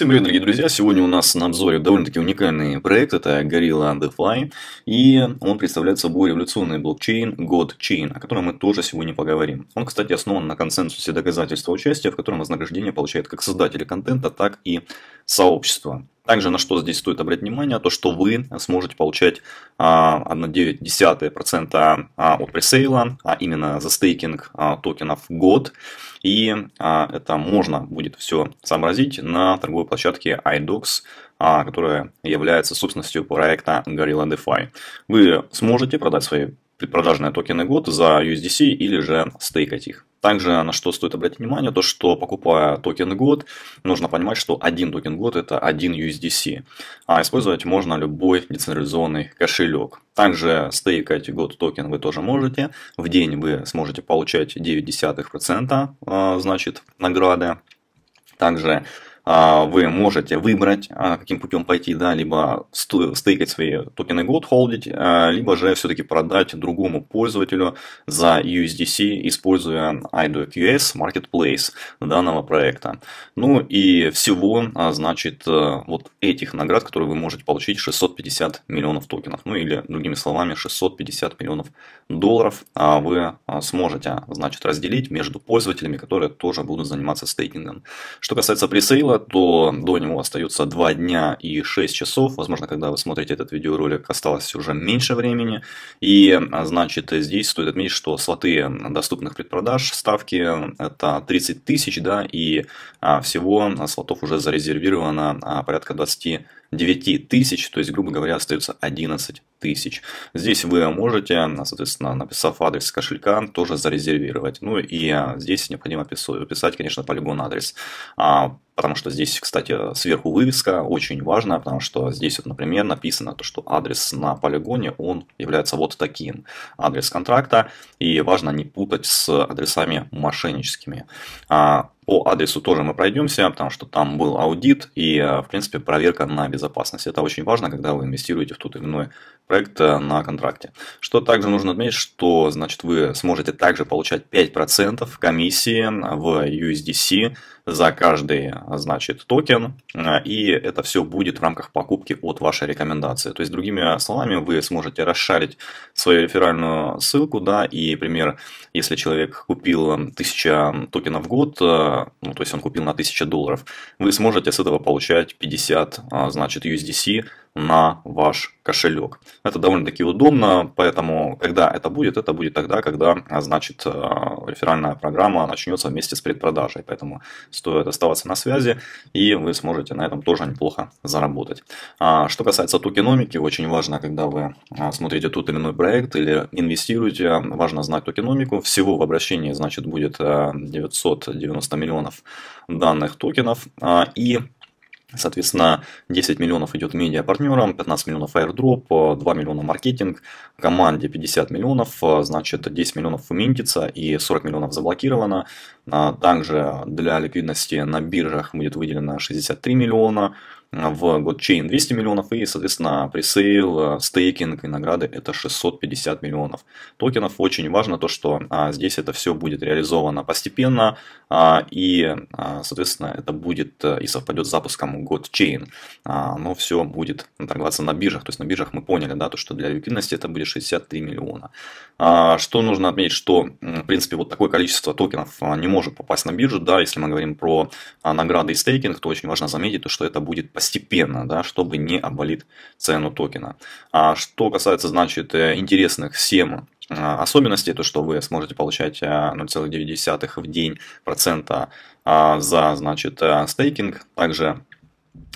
Всем привет, дорогие друзья! Сегодня у нас на обзоре довольно-таки уникальный проект, это Gorilla DeFi, и он представляет собой революционный блокчейн GodChain, о котором мы тоже сегодня поговорим. Он, кстати, основан на консенсусе доказательства участия, в котором вознаграждение получают как создатели контента, так и сообщество. Также на что здесь стоит обратить внимание, то что вы сможете получать 1,9% а, а, от пресейла, а именно за стейкинг а, токенов год. И это можно будет все сообразить на торговой площадке iDocs, которая является собственностью проекта Gorilla DeFi. Вы сможете продать свои предпродажные токены GOD за USDC или же стейкать их. Также на что стоит обратить внимание, то что покупая токен GOD, нужно понимать, что один токен GOD это один USDC. А использовать можно любой децентрализованный кошелек. Также стейкать GOD токен вы тоже можете. В день вы сможете получать 0,9% а, значит, награды. Также вы можете выбрать, а, каким путем пойти, да, либо стейкать свои токены год, холдить, а, либо же все-таки продать другому пользователю за USDC, используя IDOQS Marketplace данного проекта. Ну и всего, значит, э, вот этих наград, которые вы можете получить, 650 миллионов токенов. Ну или, другими словами, 650 миллионов долларов вы сможете, значит, разделить между пользователями, которые тоже будут заниматься стейкингом. Что касается пресейла, то до него остается 2 дня и 6 часов. Возможно, когда вы смотрите этот видеоролик, осталось уже меньше времени. И, значит, здесь стоит отметить, что слоты доступных предпродаж ставки это 30 тысяч, да, и а, всего слотов уже зарезервировано а, порядка 20 9 тысяч, то есть, грубо говоря, остается 11 тысяч. Здесь вы можете, соответственно, написав адрес кошелька, тоже зарезервировать. Ну и а, здесь необходимо писать, конечно, полигон адрес. А, потому что здесь, кстати, сверху вывеска очень важная, потому что здесь, вот, например, написано, то, что адрес на полигоне, он является вот таким. Адрес контракта, и важно не путать с адресами мошенническими. А, по адресу тоже мы пройдемся, потому что там был аудит и, э, в принципе, проверка на безопасность. Это очень важно, когда вы инвестируете в тот или иной проект э, на контракте. Что также нужно отметить, что значит, вы сможете также получать 5% комиссии в USDC за каждый значит, токен, э, и это все будет в рамках покупки от вашей рекомендации. То есть, другими словами, вы сможете расшарить свою реферальную ссылку, да, и, например, если человек купил 1000 токенов в год, ну, то есть он купил на 1000 долларов, вы сможете с этого получать 50, значит, USDC на ваш кошелек. Это довольно-таки удобно, поэтому когда это будет, это будет тогда, когда, значит, э, реферальная программа начнется вместе с предпродажей. Поэтому стоит оставаться на связи, и вы сможете на этом тоже неплохо заработать. А, что касается токеномики, очень важно, когда вы а, смотрите тот или иной проект или инвестируете, важно знать токеномику. Всего в обращении, значит, будет 990 э, миллионов данных токенов, а, и Соответственно, 10 миллионов идет медиа-партнерам, 15 миллионов airdrop, 2 миллиона маркетинг, команде 50 миллионов, значит 10 миллионов минтится и 40 миллионов заблокировано. А также для ликвидности на биржах будет выделено 63 миллиона, в GodChain 200 миллионов и, соответственно, пресейл, стейкинг и награды это 650 миллионов токенов. Очень важно то, что а, здесь это все будет реализовано постепенно а, и, а, соответственно, это будет и совпадет с запуском GodChain. А, но все будет торговаться на биржах. То есть на биржах мы поняли, да, то, что для ликвидности это будет 63 миллиона. А, что нужно отметить, что, в принципе, вот такое количество токенов а, не может попасть на биржу. Да, если мы говорим про а, награды и стейкинг, то очень важно заметить, то, что это будет постепенно, да, чтобы не обвалить цену токена. А что касается, значит, э, интересных всем а, особенностей, то что вы сможете получать 0,9 э, в день процента а, за, значит, э, стейкинг. Также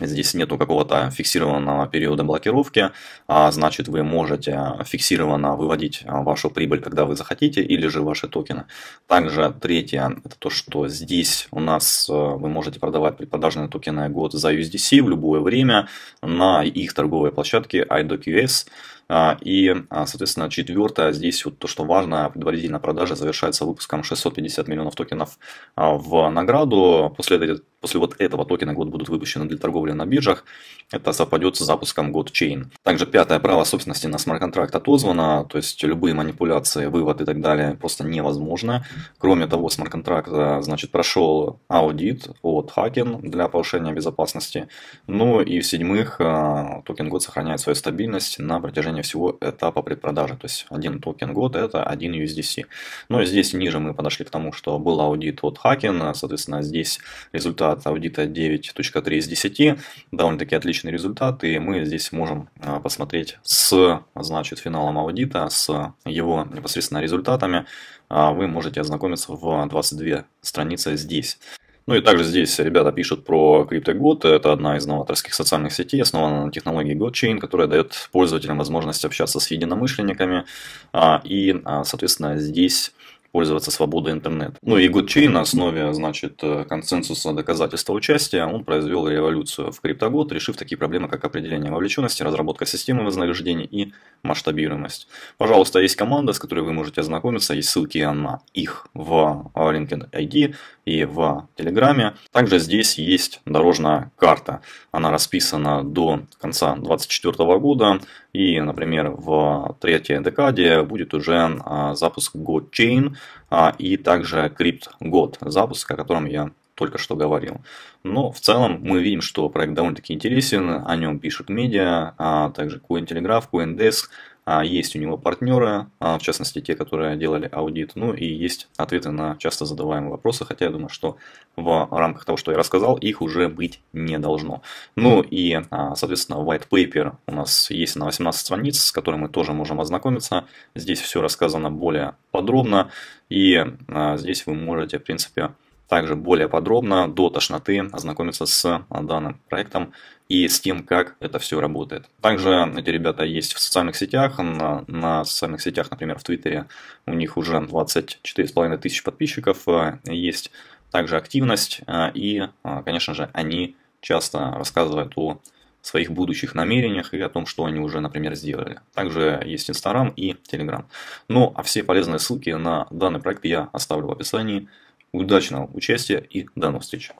Здесь нету какого-то фиксированного периода блокировки, а значит вы можете фиксированно выводить вашу прибыль, когда вы захотите, или же ваши токены. Также третье, это то, что здесь у нас э, вы можете продавать предпродажные токены год за USDC в любое время на их торговой площадке IDOQS. А, и, а, соответственно, четвертое, здесь вот то, что важно, предварительная продажа завершается выпуском 650 миллионов токенов в награду. После после вот этого токена GOD будут выпущены для торговли на биржах. Это совпадет с запуском GodChain. Также пятое право собственности на смарт-контракт отозвано, то есть любые манипуляции, вывод и так далее просто невозможно. Кроме того, смарт-контракт значит, прошел аудит от Hacken для повышения безопасности. Ну и в-седьмых, а, токен GOD сохраняет свою стабильность на протяжении всего этапа предпродажи. То есть один токен GOD это один USDC. И здесь ниже мы подошли к тому, что был аудит от Hacken, соответственно здесь результат аудита 9.3 из 10. Довольно-таки отличный результат, и мы здесь можем а, посмотреть с значит, финалом аудита, с его непосредственно результатами. А, вы можете ознакомиться в 22 страницы здесь. Ну и также здесь ребята пишут про CryptoGod. Это одна из новаторских социальных сетей, основана на технологии GodChain, которая дает пользователям возможность общаться с единомышленниками. А, и, соответственно, здесь пользоваться свободой интернета. Ну и GoodChain на основе, значит, э, консенсуса доказательства участия, он произвел революцию в криптогод, решив такие проблемы, как определение вовлеченности, разработка системы вознаграждений и масштабируемость. Пожалуйста, есть команда, с которой вы можете ознакомиться, есть ссылки на их в LinkedIn ID и в Телеграме. Также здесь есть дорожная карта. Она расписана до конца 2024 года. И, например, в третьей декаде будет уже а, запуск GoChain и также CryptGod, запуск, о котором я только что говорил. Но в целом мы видим, что проект довольно-таки интересен, о нем пишут медиа, а также Cointelegraph, Coindesk, а, есть у него партнеры, а, в частности те, которые делали аудит, ну и есть ответы на часто задаваемые вопросы, хотя я думаю, что в рамках того, что я рассказал, их уже быть не должно. Ну и, а, соответственно, white paper у нас есть на 18 страниц, с которым мы тоже можем ознакомиться. Здесь все рассказано более подробно, и здесь вы можете, в принципе, также более подробно до тошноты ознакомиться с данным проектом и с тем, как это все работает. Также эти ребята есть в социальных сетях. На, на социальных сетях, например, в Твиттере у них уже 24,5 тысяч подписчиков. Э, есть также активность. Э, и, э, конечно же, они часто рассказывают о своих будущих намерениях и о том, что они уже, например, сделали. Также есть Инстаграм и Телеграм. Ну, а все полезные ссылки на данный проект я оставлю в описании. Удачного участия и до новых встреч!